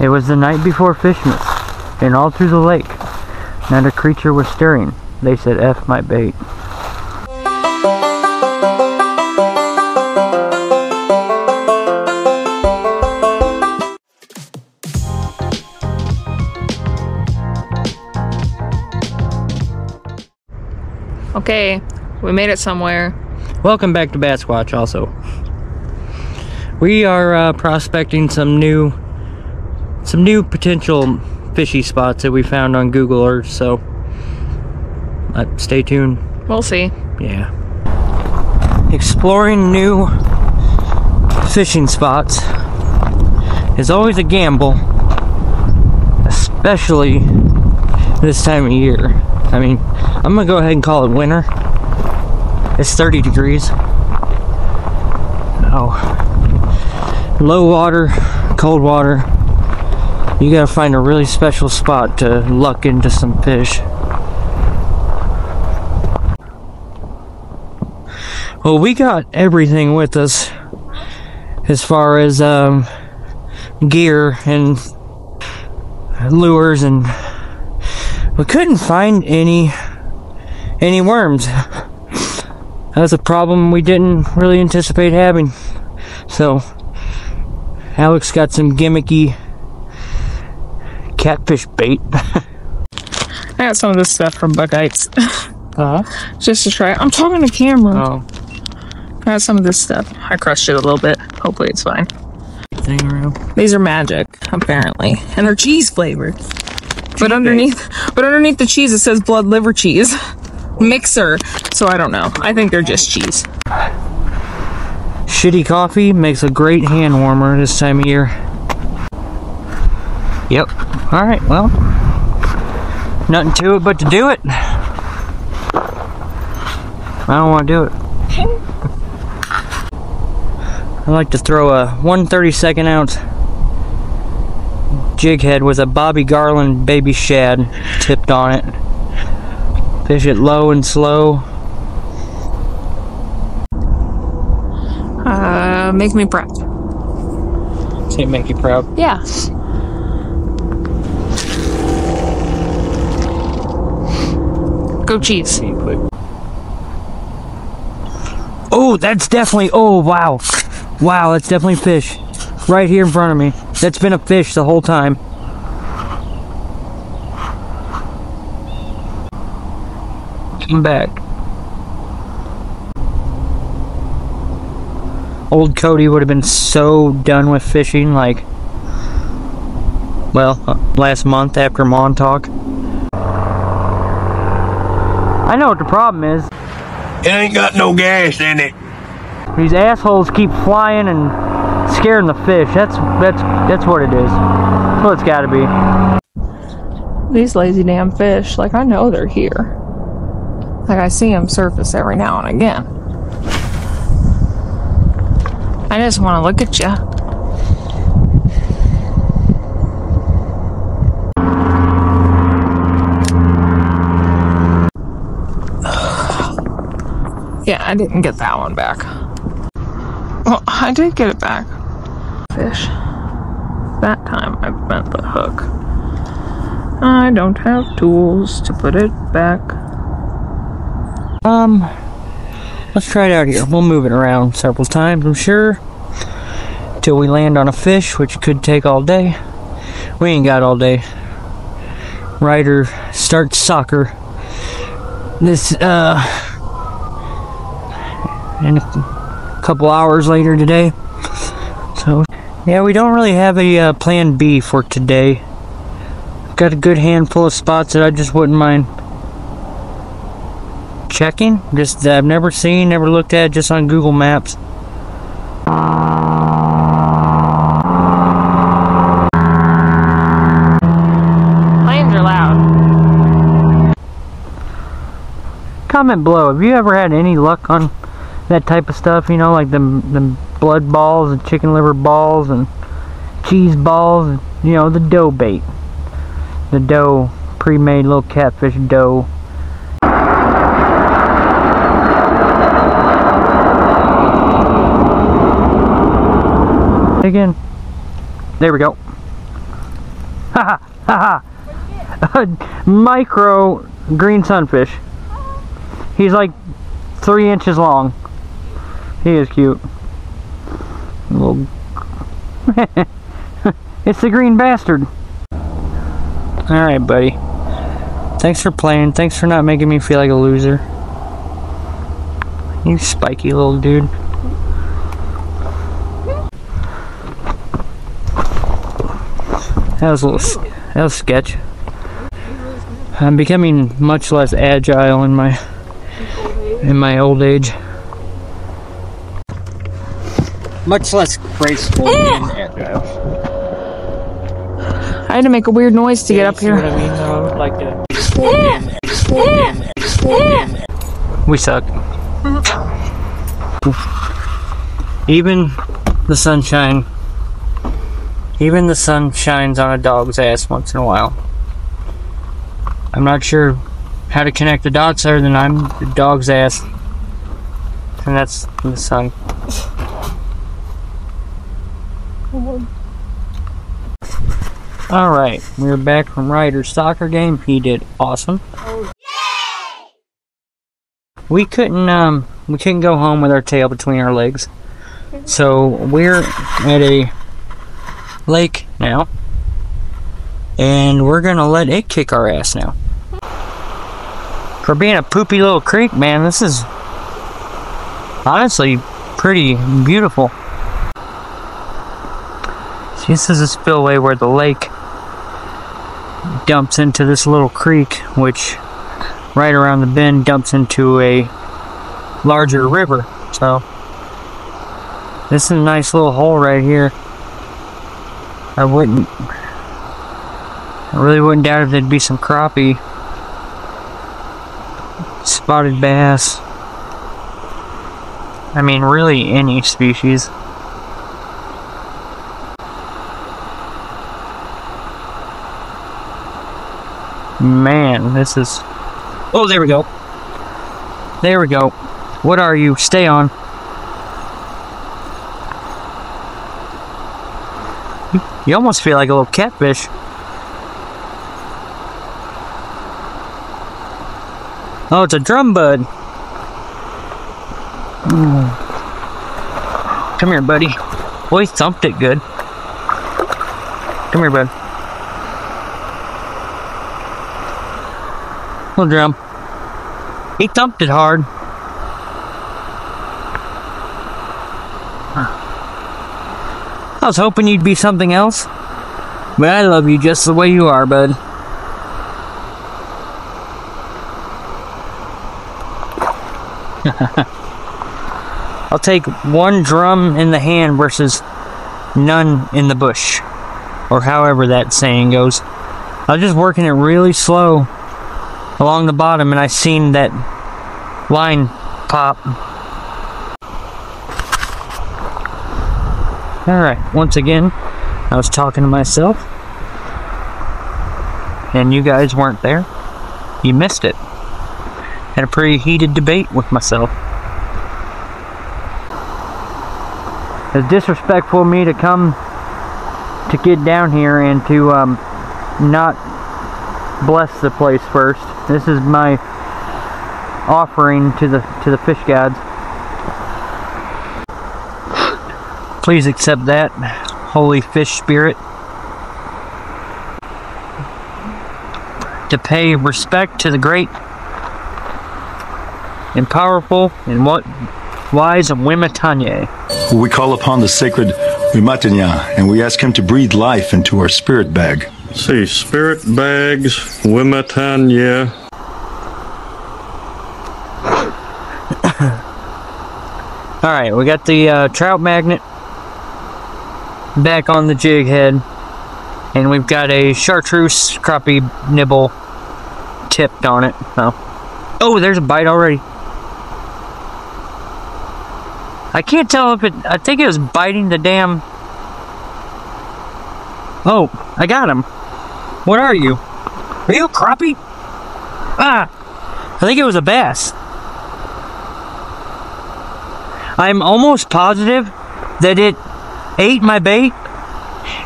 It was the night before Fishmas, and all through the lake, not a creature was stirring. They said, F my bait. Okay, we made it somewhere. Welcome back to Bassquatch also. We are uh, prospecting some new some new potential fishy spots that we found on Google Earth, so uh, stay tuned. We'll see. Yeah. Exploring new fishing spots is always a gamble, especially this time of year. I mean, I'm gonna go ahead and call it winter. It's 30 degrees. Oh, low water, cold water. You gotta find a really special spot to luck into some fish. Well, we got everything with us as far as um, gear and lures, and we couldn't find any any worms. that's a problem we didn't really anticipate having. So, Alex got some gimmicky catfish bait. I got some of this stuff from Buckeyes uh, just to try. I'm talking to camera. oh, I got some of this stuff. I crushed it a little bit. Hopefully it's fine. thing around. These are magic, apparently, and they're cheese flavored. But underneath, but underneath the cheese, it says blood liver cheese mixer. So I don't know. I think they're just cheese. Shitty coffee makes a great hand warmer this time of year. Yep. Alright, well. Nothing to it but to do it. I don't want to do it. I like to throw a 132nd ounce jig head with a Bobby Garland baby shad tipped on it. Fish it low and slow. Uh, make me proud. See it make you proud. Yeah. Go cheese. Oh, that's definitely. Oh, wow. Wow, that's definitely fish. Right here in front of me. That's been a fish the whole time. Come back. Old Cody would have been so done with fishing, like, well, uh, last month after Montauk. I know what the problem is. It ain't got no gas in it. These assholes keep flying and scaring the fish. That's that's that's what it is. That's what it's got to be. These lazy damn fish, like I know they're here. Like I see them surface every now and again. I just want to look at you. Yeah, I didn't get that one back. Well, I did get it back. Fish. That time I bent the hook. I don't have tools to put it back. Um, let's try it out here. We'll move it around several times, I'm sure, till we land on a fish, which could take all day. We ain't got all day. Ryder starts soccer this uh in a couple hours later today. So yeah, we don't really have a uh, plan B for today. Got a good handful of spots that I just wouldn't mind checking. Just that I've never seen, never looked at, just on Google Maps. Planes are loud. Comment below. Have you ever had any luck on that type of stuff? You know, like them them blood balls and chicken liver balls and cheese balls. And, you know, the dough bait, the dough pre-made little catfish dough. Again, there we go. Ha ha ha! Micro green sunfish. He's like three inches long. He is cute. Little. it's the green bastard. Alright, buddy. Thanks for playing. Thanks for not making me feel like a loser. You spiky little dude. That was a little. That was sketch. I'm becoming much less agile in my in my old age. Much less graceful eh. and agile. I had to make a weird noise to get up See what here. I mean? Though, like uh, eh. to. Eh. We suck. Even the sunshine. Even the sun shines on a dog's ass once in a while. I'm not sure how to connect the dots other than I'm the dog's ass. And that's the sun. Alright, we're back from Ryder's soccer game. He did awesome. We couldn't um we couldn't go home with our tail between our legs. So we're at a lake now. And we're gonna let it kick our ass now. For being a poopy little creek, man, this is honestly pretty beautiful. See, this is a spillway where the lake dumps into this little creek, which right around the bend dumps into a larger river. So this is a nice little hole right here. I wouldn't I really wouldn't doubt if there'd be some crappie. Spotted bass. I mean really any species. Man, this is Oh, there we go. There we go. What are you? Stay on. You- almost feel like a little catfish. Oh, it's a drum bud. Come here, buddy. Boy, thumped it good. Come here, bud. Little drum. He thumped it hard. I was hoping you'd be something else. But I love you just the way you are, bud. I'll take one drum in the hand versus none in the bush. Or however that saying goes. I was just working it really slow along the bottom and I seen that line pop. Alright, once again, I was talking to myself. And you guys weren't there. You missed it. Had a pretty heated debate with myself. It's disrespectful of me to come to get down here and to um, not bless the place first. This is my offering to the to the fish gods. Please accept that, holy fish spirit. To pay respect to the great and powerful and what wise Wimatanye. We call upon the sacred Wimatanya and we ask him to breathe life into our spirit bag. see, spirit bags, Wimatanya. Alright, we got the uh, trout magnet back on the jig head. And we've got a chartreuse crappie nibble tipped on it. Oh, oh there's a bite already. I can't tell if it, I think it was biting the damn. Oh, I got him. What are you? Are you a crappie? Ah, I think it was a bass. I'm almost positive that it ate my bait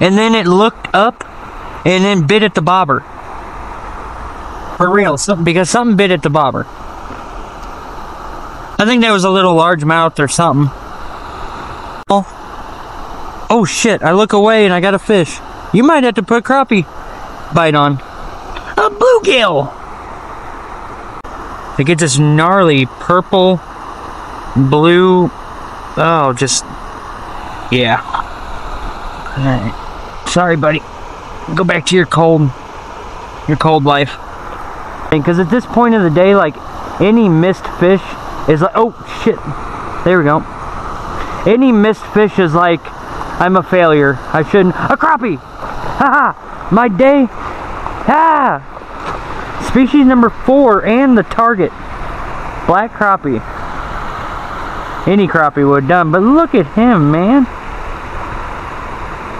and then it looked up and then bit at the bobber. For real, some, because something bit at the bobber. I think that was a little largemouth or something. Oh. oh shit! I look away and I got a fish. You might have to put crappie bite on. A bluegill. They get this gnarly purple, blue. Oh, just yeah. All right. Sorry, buddy. Go back to your cold, your cold life. Because at this point of the day, like any missed fish is like, oh shit. There we go. Any missed fish is like, I'm a failure. I shouldn't. A crappie. Haha. My day. Ah. Species number four and the target. Black crappie. Any crappie would done, but look at him, man.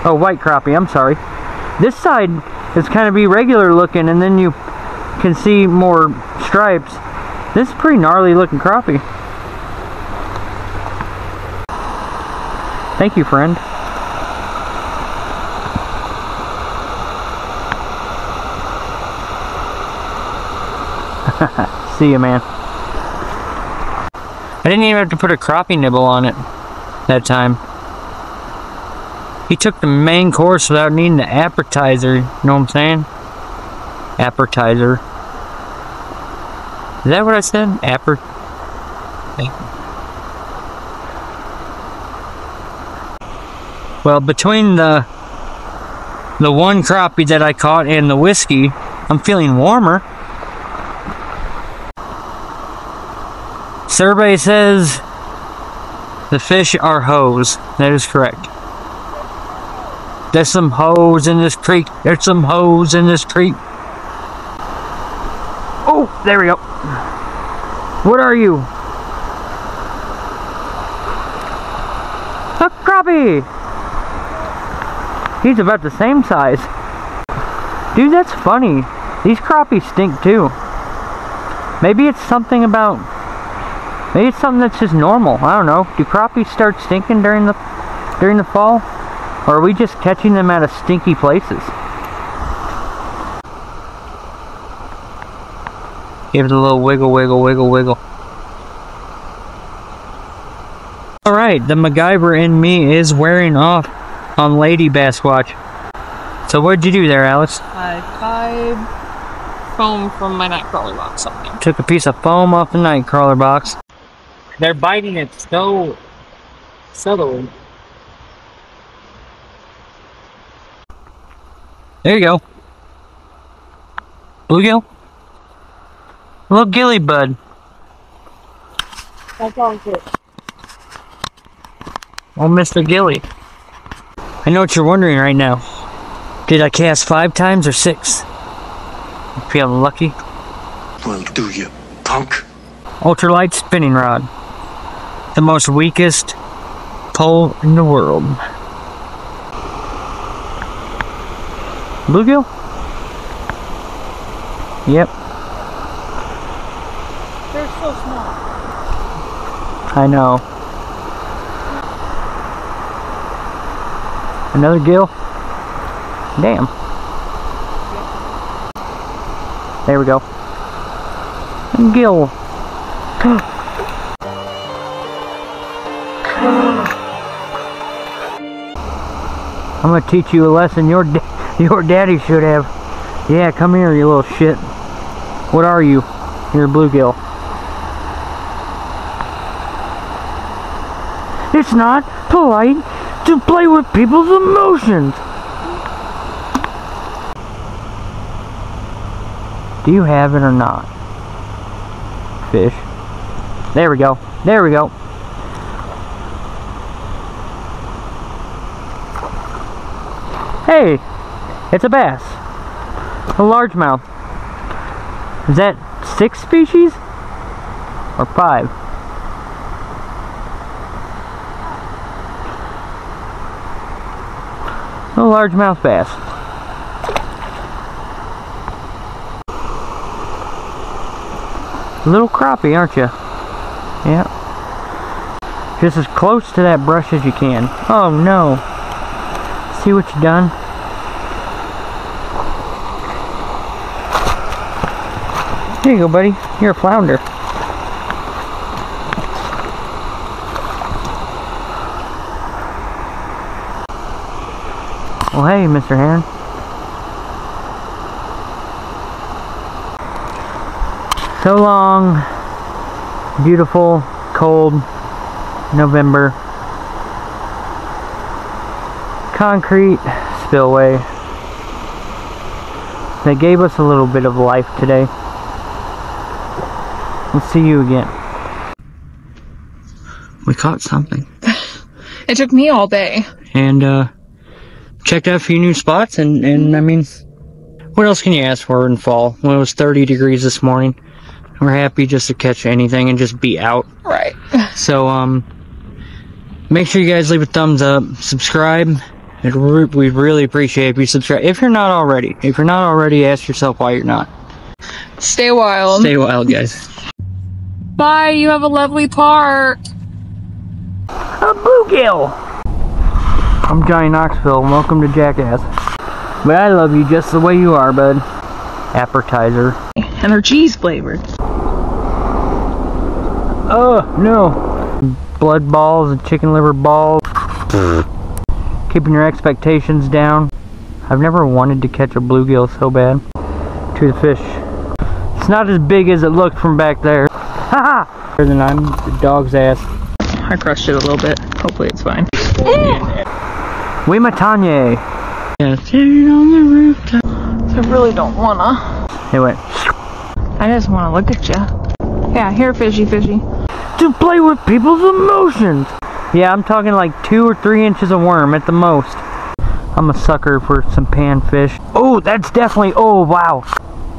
Oh, white crappie, I'm sorry. This side is kind of irregular looking, and then you can see more stripes. This is pretty gnarly looking crappie. Thank you, friend. See you, man. I didn't even have to put a crappie nibble on it that time. He took the main course without needing the appetizer. You know what I'm saying? Appetizer. Is that what I said? Appert. Well, between the the one crappie that I caught and the whiskey, I'm feeling warmer. Survey says the fish are hoes. That is correct. There's some hoes in this creek. There's some hoes in this creek. Oh, there we go. What are you? A crappie! He's about the same size. Dude, that's funny. These crappies stink too. Maybe it's something about... Maybe it's something that's just normal. I don't know. Do crappies start stinking during the during the fall? Or are we just catching them out of stinky places? Give it a little wiggle, wiggle, wiggle, wiggle. Alright, the MacGyver in me is wearing off on Lady Bassquatch. So what'd you do there, Alice? I tied foam from my nightcrawler box on there. Took a piece of foam off the nightcrawler box. They're biting it so subtly. There you go. Bluegill? Little gilly bud. That's all it. Oh, Mr. Gilly. I know what you're wondering right now. Did I cast five times or six? I'm feeling lucky. Well, do you, punk? Ultralight spinning rod. The most weakest pole in the world. Bluegill? Yep, They're so small. I know. Another gill? Damn. There we go. Gill. I'm gonna teach you a lesson your your daddy should have. Yeah, come here, you little shit. What are you? You're a bluegill. It's not polite to play with people's emotions. Do you have it or not? Fish. There we go. There we go. Hey, it's a bass. A largemouth. Is that six species? Or five? A largemouth bass. A Little crappie, aren't you? Yeah. Just as close to that brush as you can. Oh no. See what you done? Here you go, buddy. You're a flounder. Well, hey, Mr. Heron. So long, beautiful, cold November. Concrete spillway that gave us a little bit of life today. We'll see you again. We caught something. It took me all day. And uh checked out a few new spots and, and I mean what else can you ask for in fall? When it was 30 degrees this morning. We're happy just to catch anything and just be out. Right. So um make sure you guys leave a thumbs up, subscribe. It re- we really appreciate if you subscribe. If you're not already, if you're not already, ask yourself why you're not. Stay wild. Stay wild, guys. Bye. You have a lovely park. A bluegill. I'm Johnny Knoxville. and Welcome to Jackass. But I love you just the way you are, bud. Appetizer. And they're cheese flavored. Oh no! Blood balls and chicken liver balls. Keeping your expectations down. I've never wanted to catch a bluegill so bad. To the fish. It's not as big as it looked from back there. Haha! Better than I'm the dog's ass. I crushed it a little bit. Hopefully it's fine. We Matanye. Yeah, sitting on the rooftop. I really don't wanna. It went. I just wanna look at you. Yeah, here, fishy, fishy. to play with people's emotions. Yeah, I'm talking like two or three inches of worm at the most. I'm a sucker for some panfish. Oh, that's definitely, oh wow.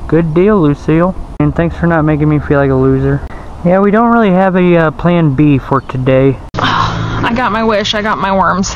Good deal, Lucille. And thanks for not making me feel like a loser. Yeah, we don't really have a uh, plan B for today. I got my wish. I got my worms.